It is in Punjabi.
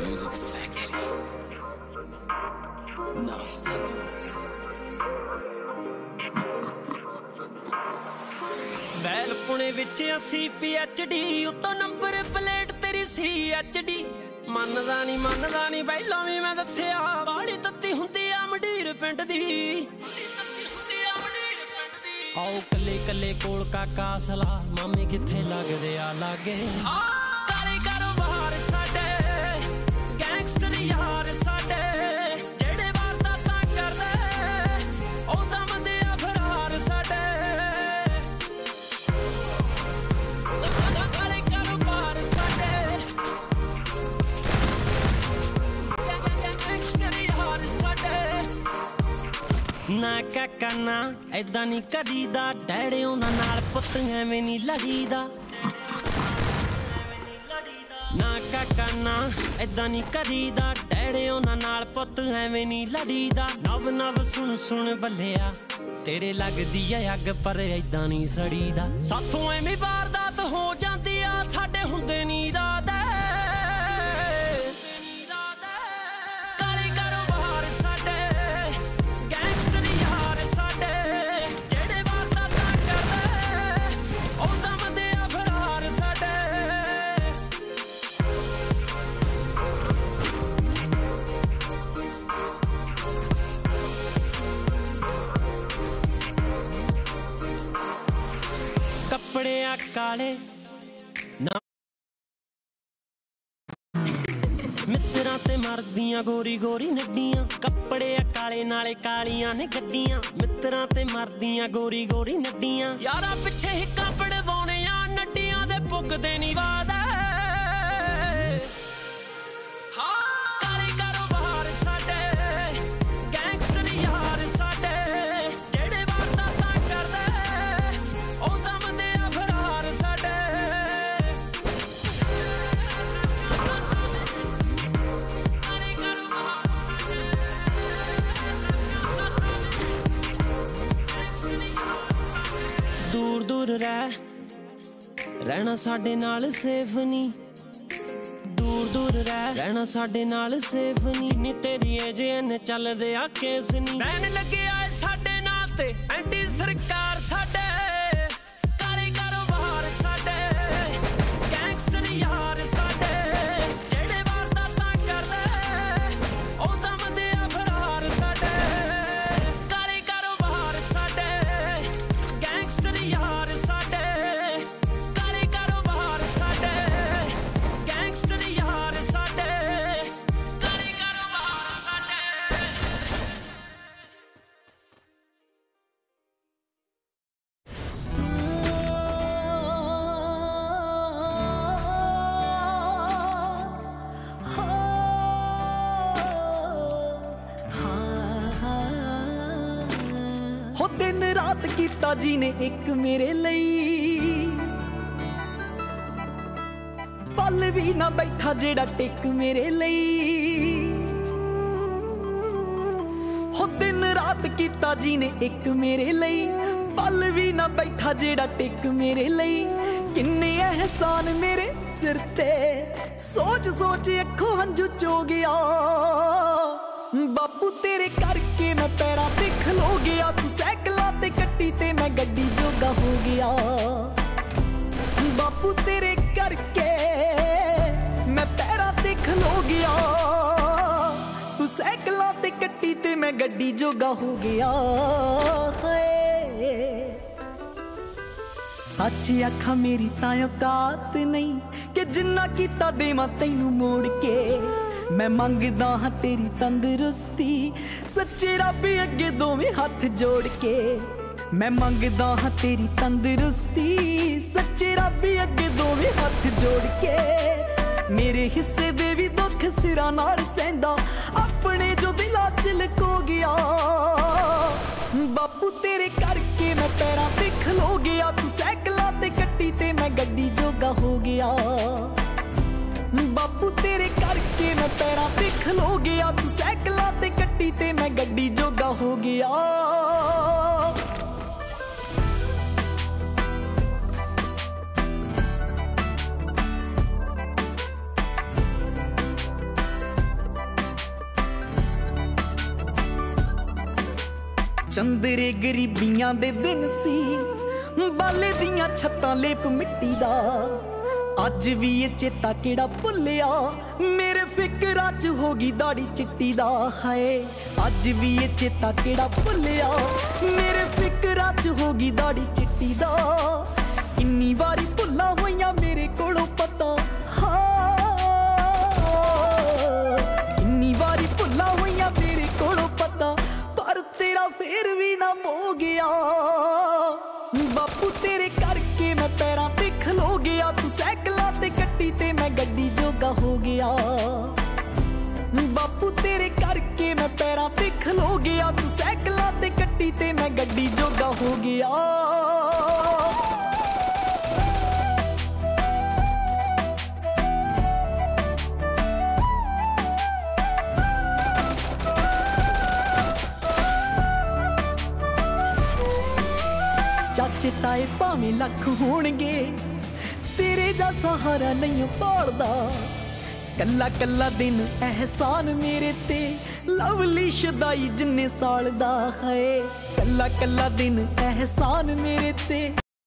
Music Factory. Enough said. Well Pune ਵਿੱਚ ਅਸੀਂ ਪੀਐਚਡੀ ਉਤੋਂ ਨੰਬਰ ਪਲੇਟ ਤੇਰੀ ਸੀ ਐਚਡੀ ਮੰਨਦਾ ਨਹੀਂ ਮੰਨਦਾ ਨਹੀਂ ਪਹਿਲਾਂ ਵੀ ਮੈਂ ਦੱਸਿਆ ਬਾੜੀ ਤੱਤੀ ਹੁੰਦੀ ਆ ਮੰਡੀਰ ਪਿੰਡ ਦੀ ਆਓ ਕੱਲੇ ਕੱਲੇ ਕੋਲ ਕਾਕਾ ਸਲਾ ਮਾਮੇ ਕਿੱਥੇ ਲੱਗਦੇ ਆ ਲਾਗੇ ਕਾਲੇ ਨਾ ਕਾਕਾ ਨਾ ਐਦਾਂ ਨਹੀਂ ਕਰੀਦਾ। ਡੈੜੇ ਉਹਨਾਂ ਨਾਲ ਪੁੱਤ ਐਵੇਂ ਨਹੀਂ ਲੜੀਦਾ। ਨਾ ਕਾਕਾ ਐਦਾਂ ਨਹੀਂ ਕਰੀਦਾ। ਡੈੜੇ ਉਹਨਾਂ ਨਾਲ ਪੁੱਤ ਐਵੇਂ ਨਹੀਂ ਲੜੀਦਾ। ਨਵ ਨਵ ਸੁਣ ਸੁਣ ਬੱਲਿਆ, ਤੇਰੇ ਲੱਗਦੀ ਐ ਅੱਗ, ਪਰ ਐਦਾਂ ਨਹੀਂ ਸੜੀਦਾ। ਸਾਥੋਂ ਐਵੇਂ ਵਾਰਦਾਤ ਹੋ ਕੱਪੜੇ ਆ ਕਾਲੇ। ਨਾ ਮਿੱਤਰਾਂ ਤੇ ਮਰਦੀਆਂ ਗੋਰੀ ਗੋਰੀ ਨੱਡੀਆਂ। ਕੱਪੜੇ ਆ ਕਾਲੇ ਨਾਲੇ ਕਾਲੀਆਂ ਨੇ ਗੱਡੀਆਂ। ਮਿੱਤਰਾਂ ਤੇ ਮਰਦੀਆਂ ਗੋਰੀ ਗੋਰੀ ਨੱਡੀਆਂ। ਯਾਰਾਂ ਪਿੱਛੇ ਹਿੱਕਾਂ ਪੜਵਾਉਣੇ ਆ, ਨੱਡੀਆਂ ਦੇ ਪੁੱਗਦੇ ਨਹੀਂ ਵਾਦੇ ਦੂਰ ਰਹਿ। ਰਹਿਣਾ ਸਾਡੇ ਨਾਲ ਸੇਫ ਨਹੀਂ। ਦੂਰ ਦੂਰ ਰਹਿ। ਰਹਿਣਾ ਸਾਡੇ ਨਾਲ ਸੇਫ ਨਹੀਂ। ਨੀ ਤੇਰੀ ਏਜ ਚੱਲਦੇ ਆ ਕੇਸ ਨਹੀਂ। ਬੈਨ ਲੱਗਿਆ ਦਿਨ ਰਾਤ ਕੀਤਾ ਜੀ ਨੇ ਇੱਕ ਮੇਰੇ ਲਈ। ਪਲ ਵੀ ਨਾ ਬੈਠਾ ਜਿਹੜਾ ਟਿਕ ਮੇਰੇ ਲਈ। ਹੋ ਦਿਨ ਰਾਤ ਕੀਤਾ ਜੀ ਨੇ ਇੱਕ ਮੇਰੇ ਲਈ। ਪਲ ਵੀ ਨਾ ਬੈਠਾ ਜਿਹੜਾ ਟਿਕ ਮੇਰੇ ਲਈ। ਕਿੰਨੇ ਅਹਿਸਾਨ ਮੇਰੇ ਸਿਰ ਤੇ। ਸੋਚ ਸੋਚ ਅੱਖੋਂ ਹੰਝੂ ਚੋ ਗਿਆ। ਬਾਪੂ, ਤੇਰੇ ਕਰਕੇ ਮੈਂ ਪੈਰਾਂ ਤੇ ਖਲੋ ਗਿਆ। ਤੂੰ ਸਾਈਕਲਾਂ ਤੇ ਕੱਟੀ ਤੇ ਮੈਂ ਗੱਡੀ ਜੋਗਾ ਹੋ ਗਿਆ। ਬਾਪੂ, ਤੇਰੇ ਕਰਕੇ ਮੈਂ ਪੈਰਾਂ ਤੇ ਖਲੋ ਗਿਆ। ਤੂੰ ਸਾਈਕਲਾਂ ਤੇ ਕੱਟੀ ਤੇ ਮੈਂ ਗੱਡੀ ਜੋਗਾ ਹੋ ਗਿਆ। ਹਾਏ। ਸੱਚ ਅੱਖਾਂ ਮੇਰੀ ਤਾਂ ਔਕਾਤ ਨਹੀਂ ਕਿ ਜਿੰਨਾ ਕੀਤਾ ਦੇਵਾਂ ਤੈਨੂੰ ਮੋੜ ਕੇ। ਮੈਂ ਮੰਗਦਾ ਹਾਂ ਤੇਰੀ ਤੰਦਰੁਸਤੀ। ਸੱਚੇ ਰੱਬ ਅੱਗੇ ਦੋਵੇਂ ਹੱਥ ਜੋੜ ਕੇ। ਮੈਂ ਮੰਗਦਾ ਹਾਂ ਤੇਰੀ ਤੰਦਰੁਸਤੀ। ਸੱਚੇ ਰੱਬ ਅੱਗੇ ਦੋਵੇਂ ਹੱਥ ਜੋੜ ਕੇ। ਮੇਰੇ ਹਿੱਸੇ ਦੇ ਵੀ ਦੁੱਖ ਸਿਰਾਂ ਨਾਲ ਸਹਿੰਦਾ। ਆਪਣੇ ਜੋ ਦਿਲਾਂ ਚ ਲਕੋ ਗਿਆ। ਬਾਪੂ ਤੇਰੇ ਕਰਕੇ ਮੈਂ ਪੈਰਾਂ ਤੇ ਖਲੋ ਗਿਆ। ਤੂੰ ਸਾਈਕਲਾਂ ਤੇ ਕੱਟੀ ਤੇ ਮੈਂ ਗੱਡੀ ਜੋਗਾ ਹੋ ਗਿਆ। ਬਾਪੂ, ਤੇਰੇ ਕਰਕੇ ਮੈਂ ਪੈਰਾਂ ਤੇ ਖਲੋ ਗਿਆ। ਤੂੰ ਸਾਈਕਲਾਂ ਤੇ ਕੱਟੀ ਤੇ ਮੈਂ ਗੱਡੀ ਜੋਗਾ ਹੋ ਗਿਆ। ਚੰਦਰੇ ਗਰੀਬੀਆਂ ਦੇ ਦਿਨ ਸੀ। ਬਾਲੇ ਦੀਆਂ ਛੱਤਾਂ ਲੇਪ ਮਿੱਟੀ ਦਾ। ਅੱਜ ਵੀ ਇਹ ਚੇਤਾ ਕਿਹੜਾ ਭੁੱਲਿਆ? ਮੇਰੇ ਫਿਕਰਾਂ 'ਚ ਹੋ ਗਈ ਦਾੜੀ ਚਿੱਟੀ ਦਾ, ਹਾਏ। ਅੱਜ ਵੀ ਇਹ ਚੇਤਾ ਕਿਹੜਾ ਭੁੱਲਿਆ? ਮੇਰੇ ਫਿਕਰਾਂ 'ਚ ਹੋ ਗਈ ਦਾੜੀ ਚਿੱਟੀ ਦਾ। ਇੰਨੀ ਵਾਰੀ ਭੁੱਲਾਂ ਹੋਈਆਂ ਮੇਰੇ ਕੋਲੋਂ ਪਤਾ, ਹਾਂ। ਇੰਨੀ ਵਾਰੀ ਭੁੱਲਾਂ ਹੋਈਆਂ ਮੇਰੇ ਕੋਲੋਂ ਪਤਾ, ਪਰ ਤੇਰਾ ਫੇਰ ਵੀ ਨਾ ਮੋ ਗਿਆ। ਗਿਆ ਬਾਪੂ ਤੇਰੇ ਕਰਕੇ ਮੈਂ ਪੈਰਾਂ ਤੇ ਖਲੋ ਗਿਆ। ਤੂੰ ਸਾਈਕਲਾਂ ਤੇ ਕੱਟੀ ਤੇ ਮੈਂ ਗੱਡੀ ਜੋਗਾ ਹੋ ਗਿਆ। ਚਾਚੇ ਤਾਏ ਭਾਵੇਂ ਲੱਖ ਹੋਣਗੇ, ਤੇਰੇ ਜਾ ਸਹਾਰਾ ਨਹੀਂ ਪਾੜਦਾ ਕੱਲਾ ਕੱਲਾ ਦਿਨ ਅਹਿਸਾਨ ਮੇਰੇ ਤੇ। ਲਵਲੀ ਸ਼ਦਾਈ ਜਿੰਨੇ ਸਾਲ ਦਾ ਹੈ। ਕੱਲਾ ਕੱਲਾ ਦਿਨ ਅਹਿਸਾਨ ਮੇਰੇ ਤੇ।